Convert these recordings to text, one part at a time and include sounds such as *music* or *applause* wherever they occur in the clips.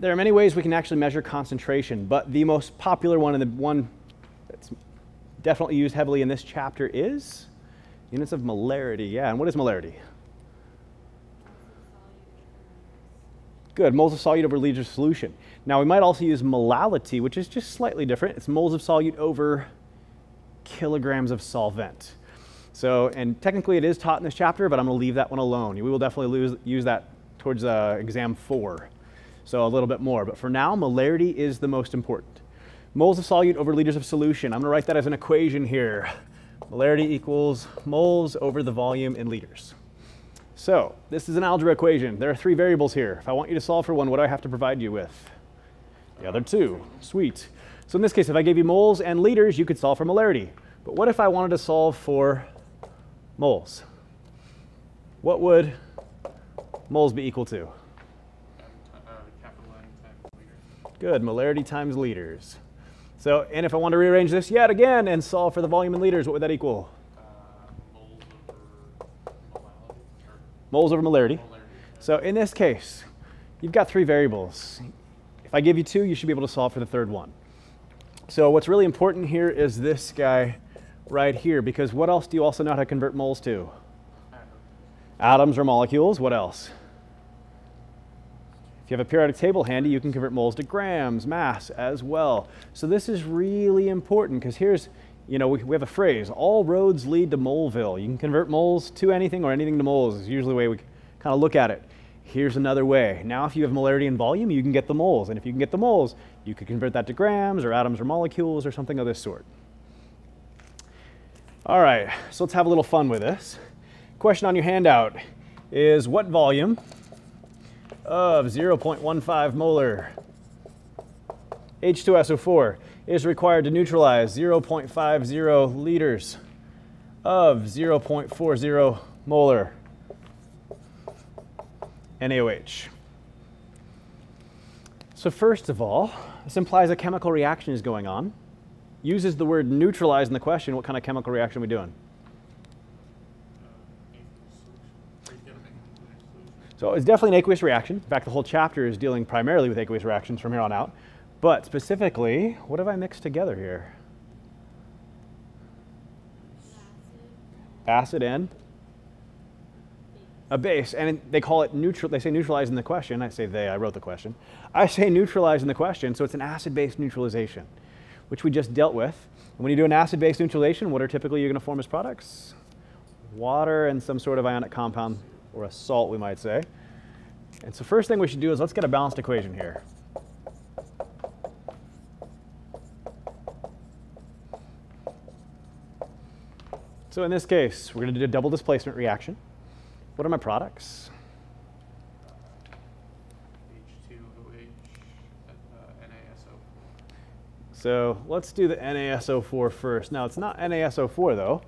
there are many ways we can actually measure concentration, but the most popular one and the one that's definitely used heavily in this chapter is units of molarity. Yeah, and what is molarity? Good, moles of solute over liters of solution. Now we might also use molality, which is just slightly different. It's moles of solute over kilograms of solvent. So, and technically it is taught in this chapter, but I'm gonna leave that one alone. We will definitely lose, use that towards uh, exam four. So a little bit more, but for now, molarity is the most important. Moles of solute over liters of solution. I'm gonna write that as an equation here. Molarity equals moles over the volume in liters. So this is an algebra equation. There are three variables here. If I want you to solve for one, what do I have to provide you with? The other two. Sweet. So in this case, if I gave you moles and liters, you could solve for molarity. But what if I wanted to solve for moles? What would moles be equal to? Good, molarity times liters. So, and if I want to rearrange this yet again and solve for the volume in liters, what would that equal? moles over molarity. So in this case, you've got three variables. If I give you two, you should be able to solve for the third one. So what's really important here is this guy right here, because what else do you also know how to convert moles to? Atoms or molecules, what else? If you have a periodic table handy, you can convert moles to grams, mass as well. So this is really important because here's, you know, we, we have a phrase, all roads lead to Moleville. You can convert moles to anything or anything to moles is usually the way we kind of look at it. Here's another way. Now if you have molarity and volume, you can get the moles. And if you can get the moles, you could convert that to grams or atoms or molecules or something of this sort. All right, so let's have a little fun with this. Question on your handout is what volume of 0.15 molar H2SO4 is required to neutralize 0.50 liters of 0.40 molar NaOH. So first of all, this implies a chemical reaction is going on. Uses the word neutralize in the question. What kind of chemical reaction are we doing? So it's definitely an aqueous reaction. In fact, the whole chapter is dealing primarily with aqueous reactions from here on out. But specifically, what have I mixed together here? Acid and a base, and they call it neutral. They say neutralize in the question. I say they. I wrote the question. I say neutralize in the question, so it's an acid-base neutralization, which we just dealt with. And when you do an acid-base neutralization, what are typically you're going to form as products? Water and some sort of ionic compound, or a salt, we might say. And so first thing we should do is let's get a balanced equation here. So in this case, we're going to do a double displacement reaction. What are my products? H2OH, NaSO4. So let's do the NaSO4 first. Now it's not NaSO4 though.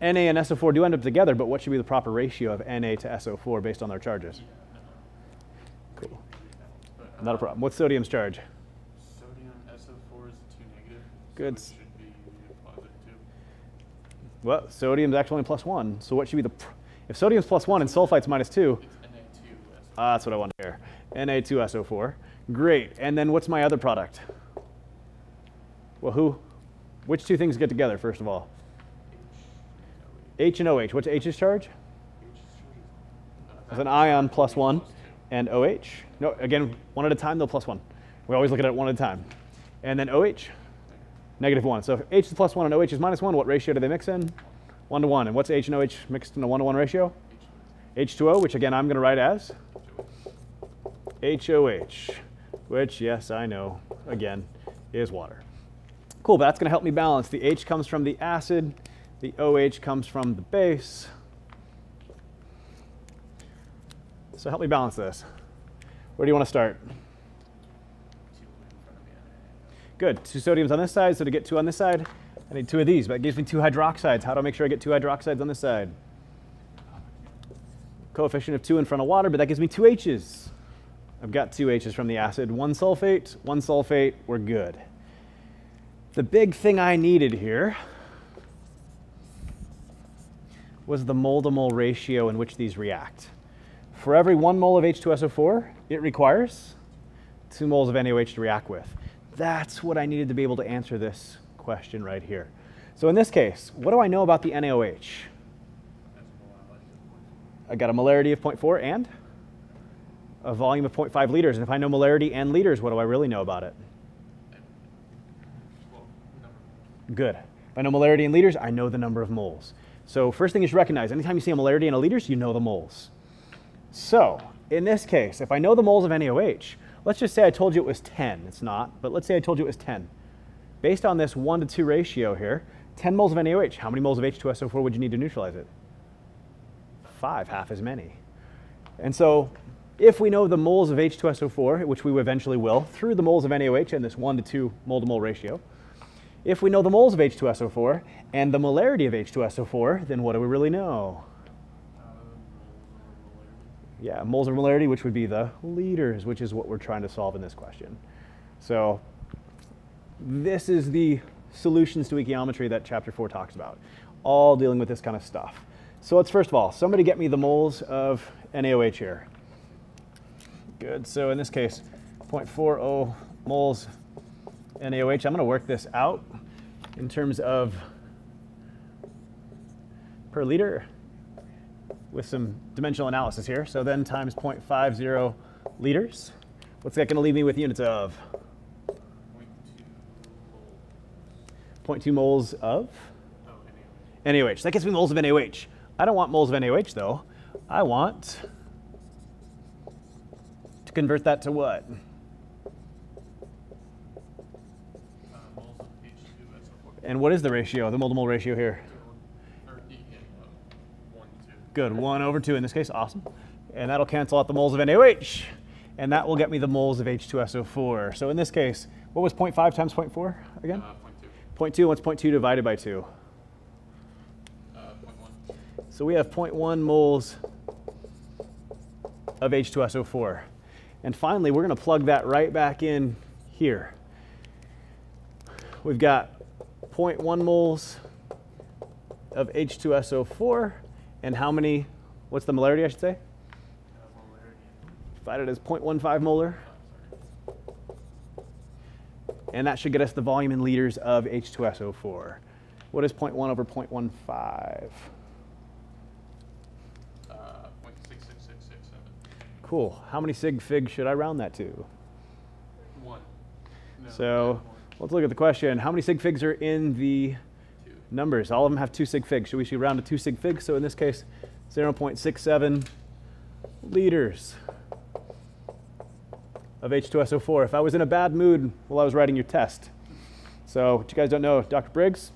Na and SO4 do end up together, but what should be the proper ratio of Na to SO4 based on their charges? Cool. Not a problem. What's sodium's charge? Sodium SO4 is 2 negative. Good. So it should be positive 2. Well, sodium's actually only plus one. So what should be the, pr- if sodium's plus one and sulfite's minus two, It's Na2 SO4. ah, that's what I want to hear. Na2SO4. Great. And then what's my other product? Well, who? Which two things get together, first of all? H and OH. What's H's charge? It's an ion plus one and OH. No, again, one at a time, though, plus one. We always look at it one at a time. And then OH, negative one. So if H is plus one and OH is minus one, what ratio do they mix in? One to one. And what's H and OH mixed in a one to one ratio? H2O, which again I'm going to write as HOH, which, yes, I know, again, is water. Cool, but that's going to help me balance. The H comes from the acid, the OH comes from the base. So help me balance this. Where do you want to start? Good. Two sodiums on this side, so to get two on this side, I need two of these, but it gives me two hydroxides. How do I make sure I get two hydroxides on this side? Coefficient of two in front of water, but that gives me two H's. I've got two H's from the acid. One sulfate, one sulfate, we're good. The big thing I needed here was the mole to mole ratio in which these react. For every one mole of H2SO4, it requires 2 moles of NaOH to react with. That's what I needed to be able to answer this question right here. So in this case, what do I know about the NaOH? I got a molarity of 0.4 and a volume of 0.5 liters. And if I know molarity and liters, what do I really know about it? Good. If I know molarity in liters, I know the number of moles. So first thing you should recognize, anytime you see a molarity in a liters, you know the moles. So in this case, if I know the moles of NaOH, let's just say I told you it was 10. It's not, but let's say I told you it was 10. Based on this 1 to 2 ratio here, 10 moles of NaOH, how many moles of H2SO4 would you need to neutralize it? Five, half as many. And so if we know the moles of H2SO4, which we eventually will, through the moles of NaOH and this 1 to 2 mole to mole ratio, if we know the moles of H2SO4 and the molarity of H2SO4, then what do we really know? Yeah, moles of molarity, which would be the liters, which is what we're trying to solve in this question. So this is the solution stoichiometry that chapter four talks about, all dealing with this kind of stuff. So let's first of all, somebody get me the moles of NaOH here. Good, so in this case, 0.40 moles NaOH. I'm gonna work this out in terms of per liter with some dimensional analysis here. So then times 0.50 liters. What's that going to leave me with units of? Point 0.2 moles of Oh, NaOH. NaOH. That gets me moles of NaOH. I don't want moles of NaOH though. I want to convert that to what? Uh, moles of H2SO4. And what is the ratio, the mole to mole ratio here? Thirty and one two. Good, 1 over 2 in this case, awesome. And that'll cancel out the moles of NaOH. And that will get me the moles of H2SO4. So in this case, what was 0.5 times 0.4 again? Uh, point two. 0.2, what's 0.2 divided by 2? Uh, point one. So we have 0.1 moles of H2SO4. And finally, we're going to plug that right back in here. We've got 0.1 moles of H2SO4. And how many, what's the molarity, I should say? Molarity. Divided as 0.15 molar. And that should get us the volume in liters of H2SO4. What is 0.1 over 0.15? Uh. Cool. How many sig figs should I round that to? One. No, So. Let's look at the question. How many sig figs are in the Two. numbers? All of them have two sig figs. Should we should round to two sig figs? So in this case, 0.67 liters of H2SO4. If I was in a bad mood while I was writing your test. So what you guys don't know, Dr. Briggs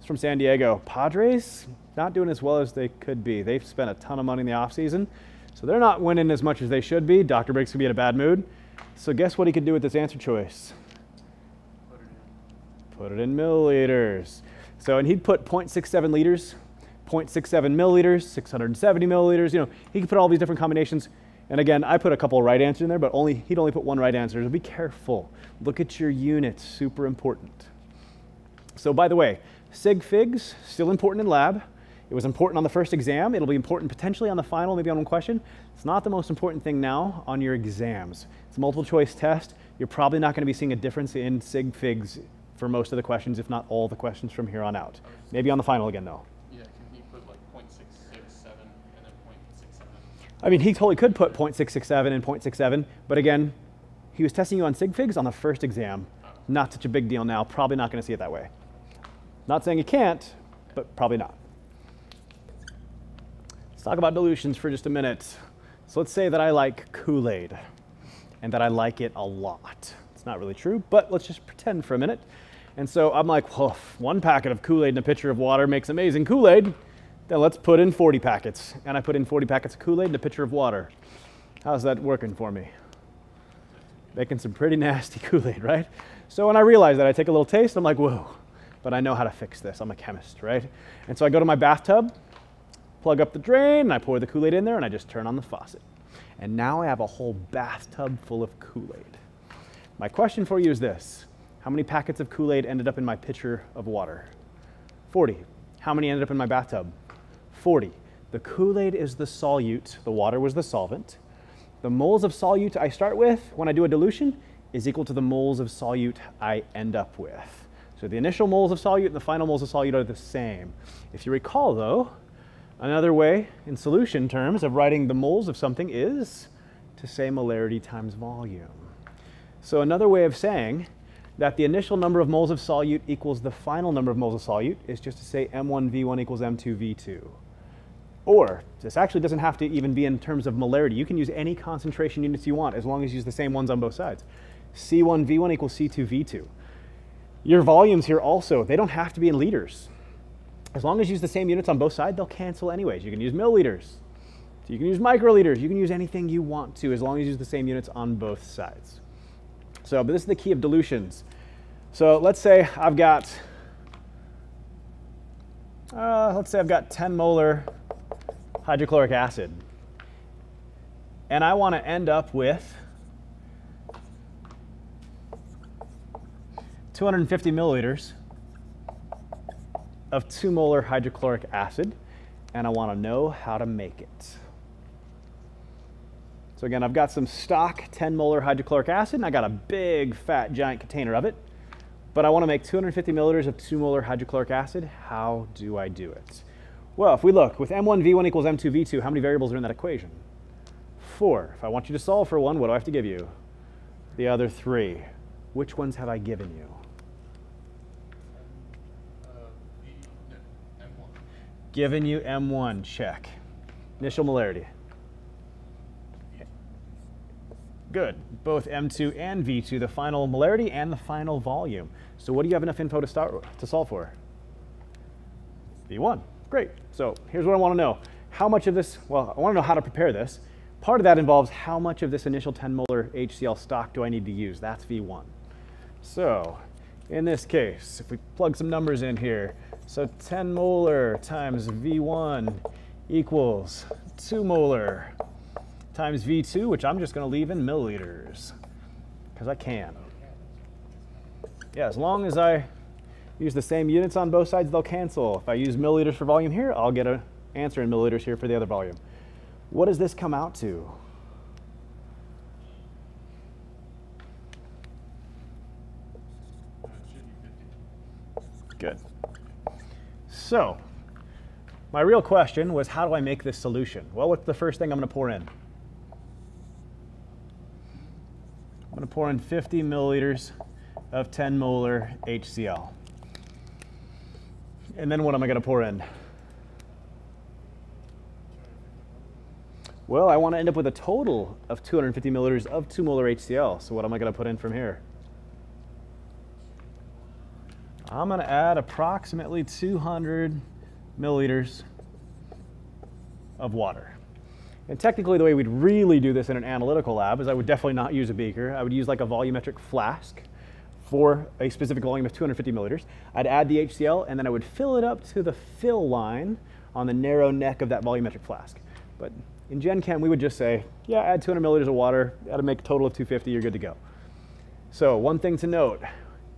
is from San Diego. Padres not doing as well as they could be. They've spent a ton of money in the offseason. So they're not winning as much as they should be. Dr. Briggs could be in a bad mood. So guess what he could do with this answer choice? Put it in. Milliliters. So, and he'd put 0.67 liters, 0.67 milliliters, 670 milliliters. You know, he could put all these different combinations. And again, I put a couple right answers in there, but only he'd only put one right answer. So be careful. Look at your units. Super important. So, by the way, sig figs still important in lab. It was important on the first exam. It'll be important potentially on the final, maybe on one question. It's not the most important thing now on your exams. It's a multiple choice test. You're probably not going to be seeing a difference in sig figs for most of the questions, if not all the questions from here on out. Maybe on the final again, though. Yeah, can he put like point six six seven and then point six seven? I mean, he totally could put 0.667 and 0.67, but again, he was testing you on sig figs on the first exam. Oh. Not such a big deal now. Probably not going to see it that way. Not saying you can't, but probably not. Let's talk about dilutions for just a minute. So let's say that I like Kool Aid and that I like it a lot. It's not really true, but let's just pretend for a minute. And so I'm like, well, one packet of Kool Aid and a pitcher of water makes amazing Kool Aid, then let's put in 40 packets. And I put in 40 packets of Kool Aid and a pitcher of water. How's that working for me? Making some pretty nasty *laughs* Kool Aid, right? So when I realize that, I take a little taste, I'm like, whoa, but I know how to fix this. I'm a chemist, right? And so I go to my bathtub, plug up the drain, and I pour the Kool Aid in there, and I just turn on the faucet. And now I have a whole bathtub full of Kool Aid. My question for you is this How many packets of Kool Aid ended up in my pitcher of water? 40. How many ended up in my bathtub? 40. The Kool Aid is the solute, the water was the solvent. the moles of solute I start with when I do a dilution is equal to the moles of solute I end up with. So the initial moles of solute and the final moles of solute are the same. If you recall though, another way in solution terms of writing the moles of something is to say molarity times volume. So another way of saying that the initial number of moles of solute equals the final number of moles of solute is just to say M1V1 equals M2V2. Or, this actually doesn't have to even be in terms of molarity. You can use any concentration units you want as long as you use the same ones on both sides. C1V1 equals C2V2. Your volumes here also, they don't have to be in liters. As long as you use the same units on both sides, they'll cancel anyways. You can use milliliters. You can use microliters. You can use anything you want to as long as you use the same units on both sides. So, but this is the key of dilutions. So let's say I've got, uh, let's say I've got 10 molar hydrochloric acid. And I want to end up with 250 milliliters of 2 molar hydrochloric acid, and I want to know how to make it. So again, I've got some stock 10 molar hydrochloric acid, and I got a big, fat, giant container of it. But I want to make 250 milliliters of 2 molar hydrochloric acid. How do I do it? Well, if we look, with M1V1 equals M2V2, how many variables are in that equation? Four. If I want you to solve for one, what do I have to give you? The other three. Which ones have I given you? V, no, M1. Given you M1, check. Initial molarity. Good. Both M2 and V2, the final molarity and the final volume. So what do you have enough info to start to solve for? V1. Great. So here's what I want to know. How much of this, well, I want to know how to prepare this. Part of that involves how much of this initial 10 molar HCl stock do I need to use? That's V1. So in this case, if we plug some numbers in here, so 10 molar times V1 equals 2 molar times V2, which I'm just going to leave in milliliters because I can. Yeah, as long as I use the same units on both sides, they'll cancel. If I use milliliters for volume here, I'll get an answer in milliliters here for the other volume. What does this come out to? It should be 50. Good. So, my real question was how do I make this solution? Well, what's the first thing I'm going to pour in? I'm going to pour in 50 milliliters of 10 molar HCl. And then what am I going to pour in? Well, I want to end up with a total of 250 milliliters of 2 molar HCl. So what am I going to put in from here? I'm going to add approximately 200 milliliters of water. And technically, the way we'd really do this in an analytical lab is I would definitely not use a beaker. I would use like a volumetric flask for a specific volume of 250 milliliters. I'd add the HCl, and then I would fill it up to the fill line on the narrow neck of that volumetric flask. But in Gen Chem, we would just say, yeah, add 200 milliliters of water, that'll make a total of 250, you're good to go. So one thing to note,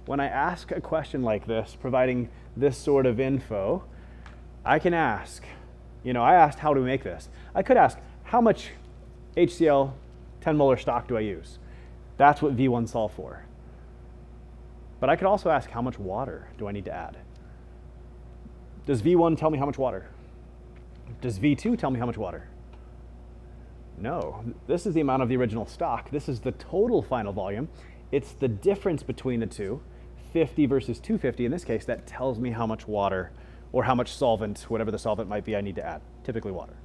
when I ask a question like this, providing this sort of info, I can ask, you know, I asked how to make this. I could ask, how much HCl 10 molar stock do I use? That's what V1 solve for. But I could also ask, how much water do I need to add? Does V1 tell me how much water? Does V2 tell me how much water? No, this is the amount of the original stock. This is the total final volume. It's the difference between the two, 50 versus 250 in this case, that tells me how much water or how much solvent, whatever the solvent might be, I need to add, typically water.